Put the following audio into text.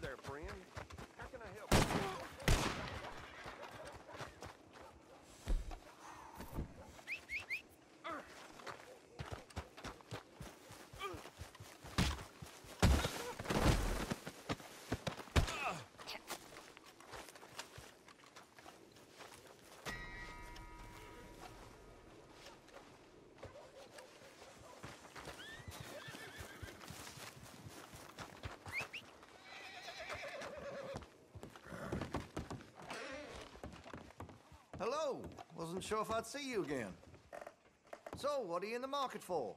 there, friend. Hello. Wasn't sure if I'd see you again. So, what are you in the market for?